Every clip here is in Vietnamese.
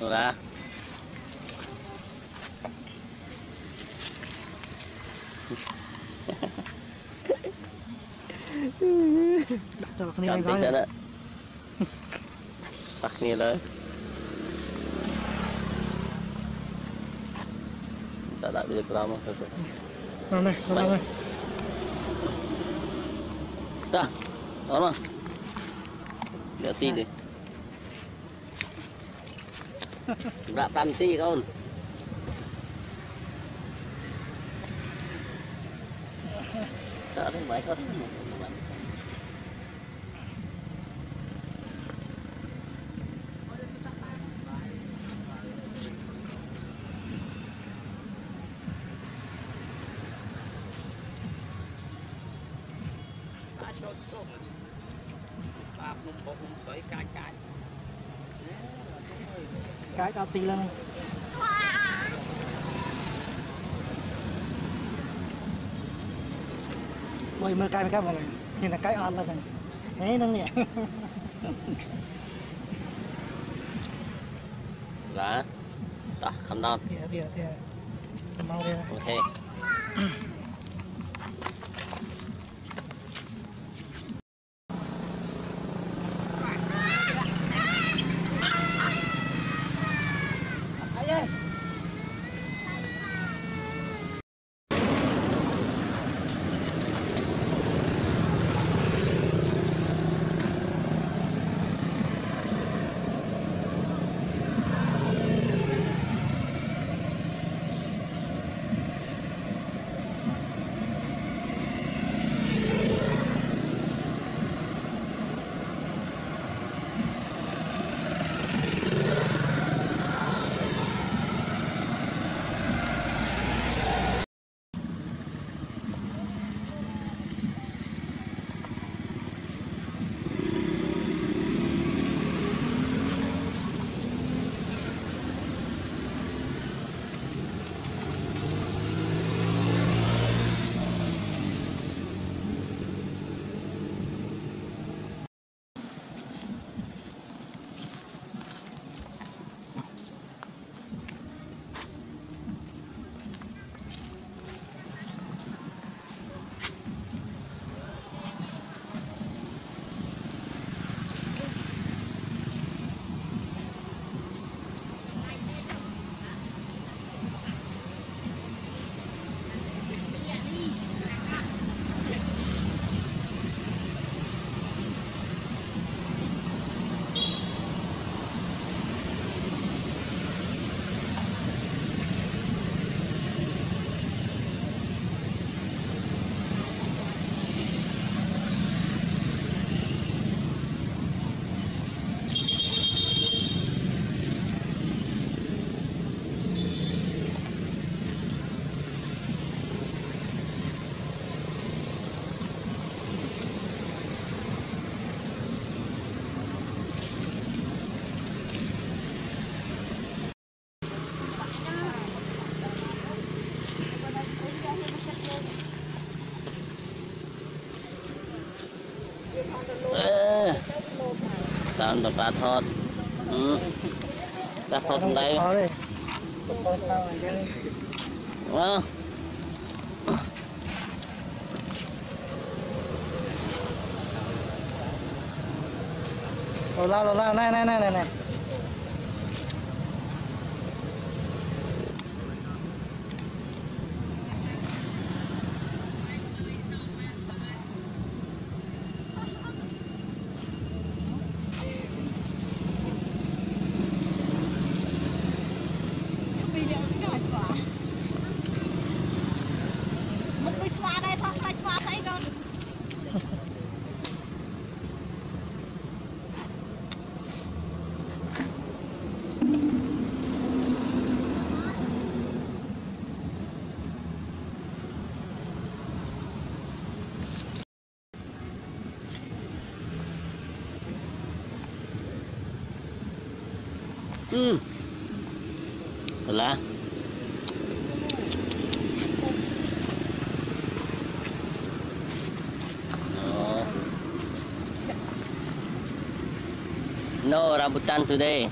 Rồi đã. Đặt cho con này coi Đặt គ្នាលើដាក់ដាក់វាក្រោមមកទៅទៅណាណាណា ta. Đó là để ti đi. Đã tam tí con. Đỡ đến bảy con តើអត់បាយថត អាចូលជុំស្អាតមុខបោះមុខស្អីកាចកាច កាយអត់ស៊ីឡើងមួយមើលកាយមកកាប់ហ្នឹងនេះតែកាយអត់ឡើងហ្នឹងហេហ្នឹងនេះ ឡាតោះកំណត់ ទៀតទៀតទៀតមកទៀត អូខេ ăn được ba thọt ba thọt xuống đây. Wow. Rồi la rồi la này này này này này. Hmm. Hola. No. No rambutan today.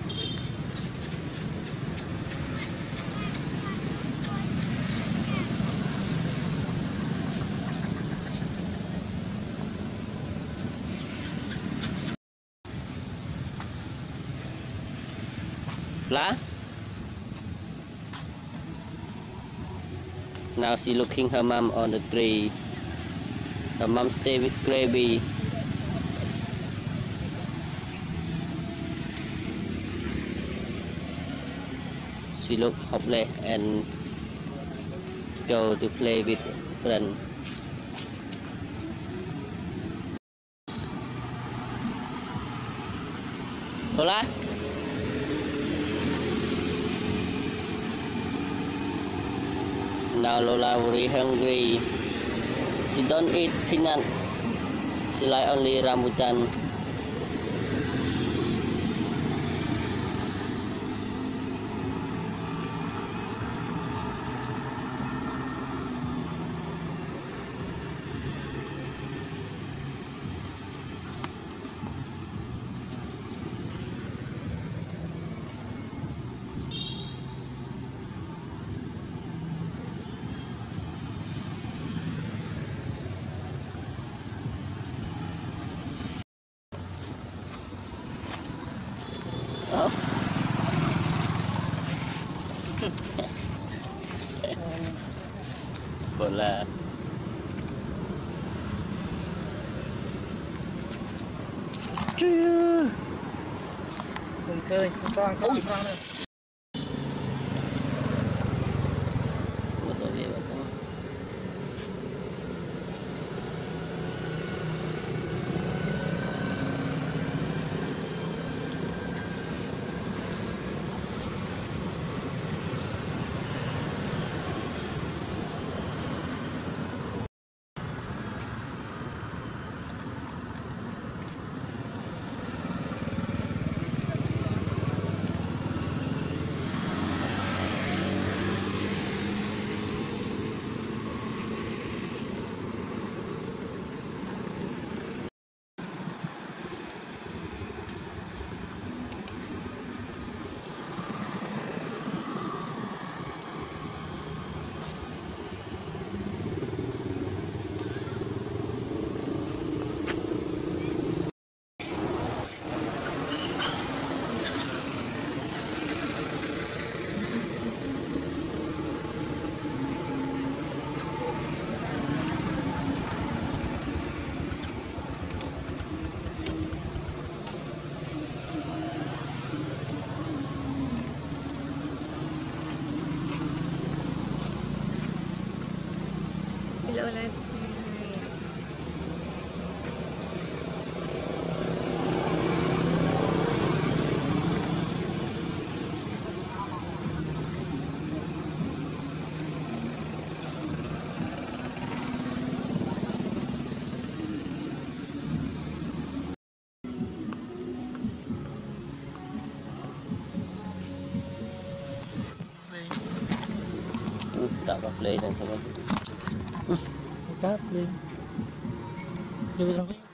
Now she looking her mom on the tree. Her mom stay with Gravy. She look hopeless and go to play with friend. Hola. Now Lola very hungry. She don't eat peanut. She like only rambutan. Oh. Bola. chưa Đừng cười, con con con con Bola ulit. tak apa play dan sebagainya. Hmm. Tak play. Dia sampai.